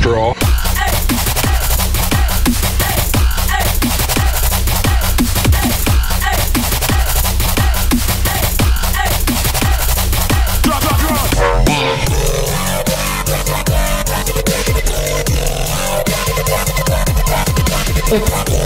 straw. It's